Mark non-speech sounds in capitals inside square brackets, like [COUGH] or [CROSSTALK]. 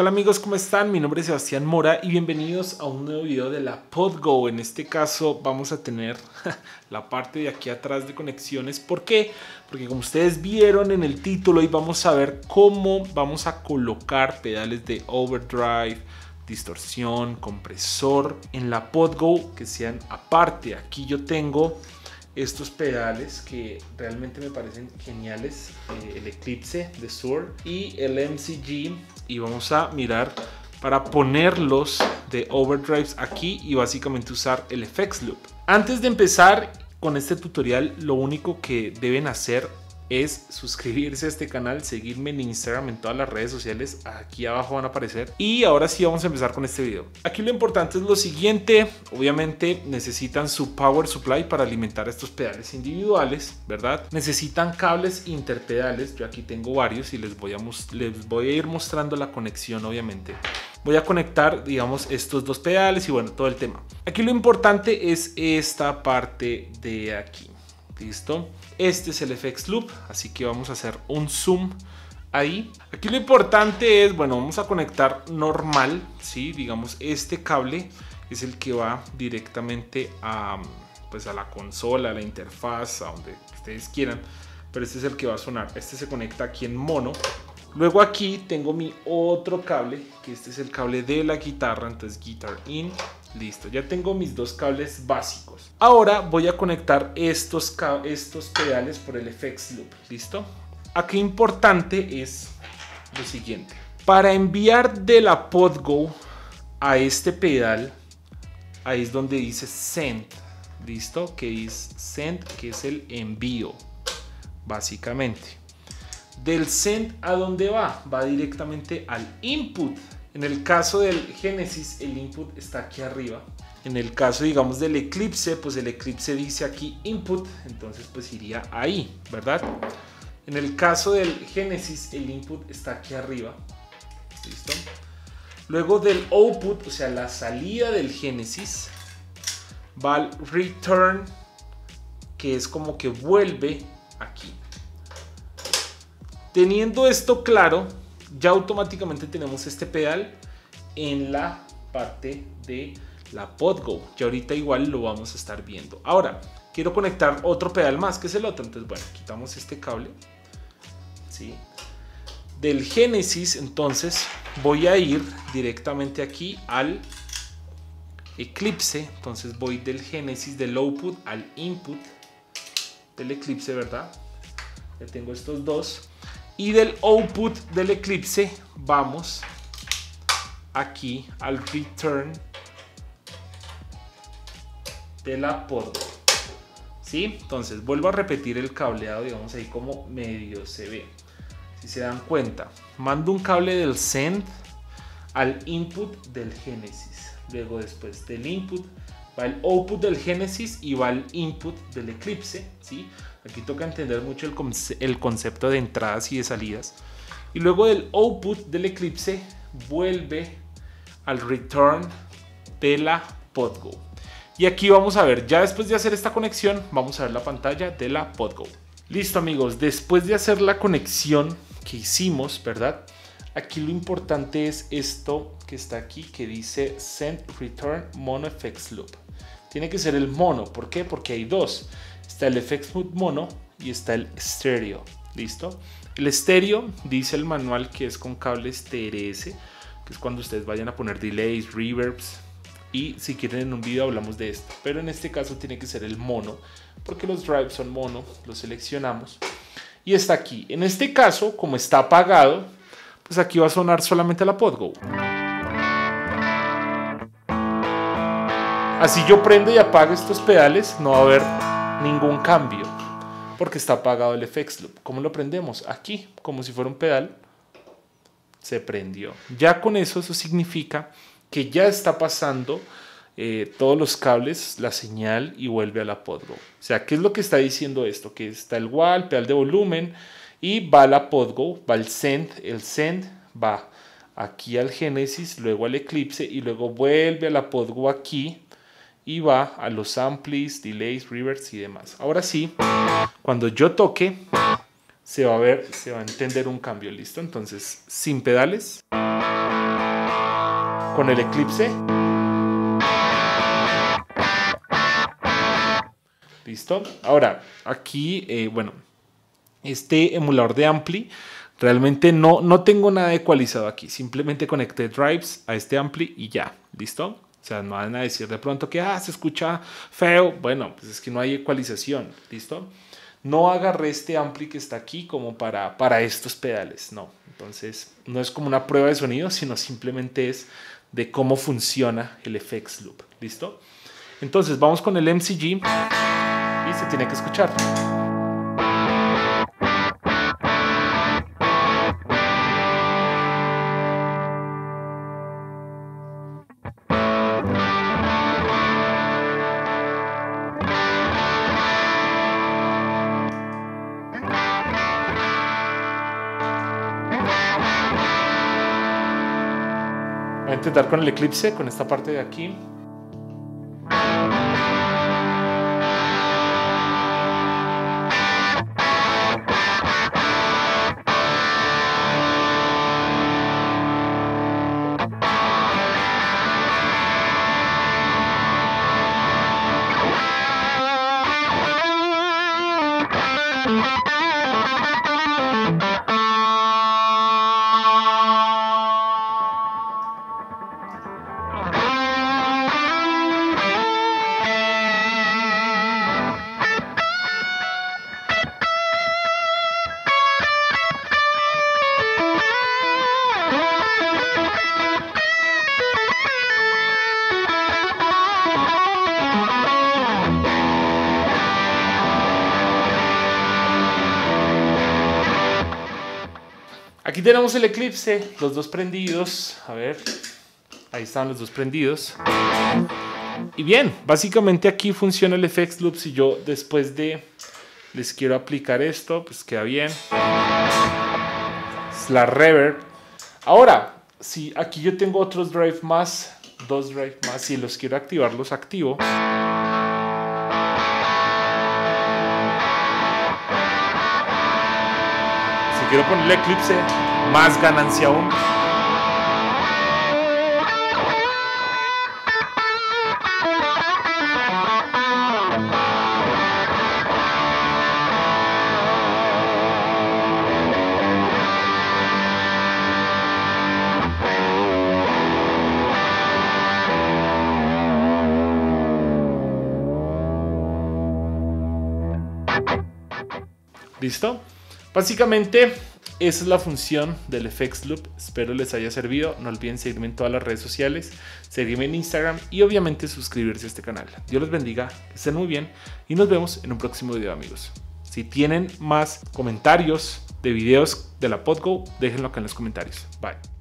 tal amigos? ¿Cómo están? Mi nombre es Sebastián Mora y bienvenidos a un nuevo video de la PodGo. En este caso vamos a tener [LAUGHS] la parte de aquí atrás de conexiones. ¿Por qué? Porque como ustedes vieron en el título, hoy vamos a ver cómo vamos a colocar pedales de overdrive, distorsión, compresor en la PodGo que sean aparte. Aquí yo tengo estos pedales que realmente me parecen geniales eh, el Eclipse de Sur y el MCG y vamos a mirar para ponerlos de overdrives aquí y básicamente usar el FX Loop. Antes de empezar con este tutorial lo único que deben hacer es suscribirse a este canal, seguirme en Instagram, en todas las redes sociales, aquí abajo van a aparecer. Y ahora sí vamos a empezar con este video. Aquí lo importante es lo siguiente, obviamente necesitan su power supply para alimentar estos pedales individuales, ¿verdad? Necesitan cables interpedales, yo aquí tengo varios y les voy a, les voy a ir mostrando la conexión obviamente voy a conectar digamos estos dos pedales y bueno todo el tema aquí lo importante es esta parte de aquí listo este es el FX Loop, así que vamos a hacer un zoom ahí. Aquí lo importante es, bueno, vamos a conectar normal, ¿sí? Digamos, este cable es el que va directamente a, pues a la consola, a la interfaz, a donde ustedes quieran. Pero este es el que va a sonar. Este se conecta aquí en mono. Luego aquí tengo mi otro cable, que este es el cable de la guitarra, entonces guitar in, listo, ya tengo mis dos cables básicos. Ahora voy a conectar estos, estos pedales por el FX Loop, listo. Aquí importante es lo siguiente, para enviar de la PodGo a este pedal, ahí es donde dice send, listo, que es send, que es el envío, básicamente. Del send a dónde va? Va directamente al input. En el caso del Genesis, el input está aquí arriba. En el caso, digamos, del Eclipse, pues el Eclipse dice aquí input, entonces pues iría ahí, ¿verdad? En el caso del Genesis, el input está aquí arriba. ¿Listo? Luego del output, o sea, la salida del Genesis, va al return, que es como que vuelve aquí. Teniendo esto claro, ya automáticamente tenemos este pedal en la parte de la PodGo. Y ahorita igual lo vamos a estar viendo. Ahora, quiero conectar otro pedal más, que es el otro. Entonces, bueno, quitamos este cable. ¿sí? Del Genesis, entonces, voy a ir directamente aquí al Eclipse. Entonces voy del Genesis, del output al input del Eclipse, ¿verdad? Ya tengo estos dos. Y del output del Eclipse vamos aquí al return de la pod. ¿Sí? Entonces vuelvo a repetir el cableado, digamos ahí como medio se ve. Si se dan cuenta, mando un cable del send al input del Genesis. Luego después del input va el output del Genesis y va el input del Eclipse. ¿sí? Aquí toca entender mucho el, el concepto de entradas y de salidas. Y luego del output del Eclipse vuelve al return de la PodGo. Y aquí vamos a ver, ya después de hacer esta conexión, vamos a ver la pantalla de la PodGo. Listo amigos, después de hacer la conexión que hicimos, ¿verdad? Aquí lo importante es esto que está aquí que dice Send Return Mono Effects Loop. Tiene que ser el mono, ¿por qué? Porque hay dos. Está el FX Mood Mono y está el estéreo. ¿Listo? El estéreo dice el manual que es con cables TRS, que es cuando ustedes vayan a poner delays, reverbs. Y si quieren en un video hablamos de esto. Pero en este caso tiene que ser el mono, porque los drives son mono, los seleccionamos. Y está aquí. En este caso, como está apagado, pues aquí va a sonar solamente la PodGo. Así yo prendo y apago estos pedales, no va a haber ningún cambio porque está apagado el FX Loop. ¿Cómo lo prendemos? Aquí, como si fuera un pedal, se prendió. Ya con eso, eso significa que ya está pasando eh, todos los cables, la señal y vuelve a la PodGo. O sea, ¿qué es lo que está diciendo esto? Que está el pedal de volumen y va la PodGo, va el send, el send va aquí al Genesis, luego al Eclipse y luego vuelve a la PodGo aquí y va a los amplis, delays, reverbs y demás. Ahora sí, cuando yo toque, se va a ver, se va a entender un cambio, ¿listo? Entonces, sin pedales. con el Eclipse. ¿Listo? Ahora, aquí, eh, bueno, este emulador de Ampli, realmente no, no tengo nada ecualizado aquí. Simplemente conecté drives a este Ampli y ya, ¿listo? O sea, no van a decir de pronto que ah, se escucha feo. Bueno, pues es que no hay ecualización, ¿listo? No agarré este ampli que está aquí como para, para estos pedales, no. Entonces, no es como una prueba de sonido, sino simplemente es de cómo funciona el FX Loop, ¿listo? Entonces, vamos con el MCG y se tiene que escuchar. Voy a intentar con el eclipse, con esta parte de aquí. Aquí tenemos el eclipse, los dos prendidos. A ver, ahí están los dos prendidos. Y bien, básicamente aquí funciona el FX Loop. Si yo después de les quiero aplicar esto, pues queda bien. Es la reverb. Ahora, si aquí yo tengo otros drive más, dos drive más, si los quiero activar, los activo. Quiero ponerle eclipse, más ganancia aún. ¿Listo? Básicamente, esa es la función del FX Loop. Espero les haya servido. No olviden seguirme en todas las redes sociales, seguirme en Instagram y obviamente suscribirse a este canal. Dios los bendiga, que estén muy bien y nos vemos en un próximo video, amigos. Si tienen más comentarios de videos de la Podgo, déjenlo acá en los comentarios. Bye.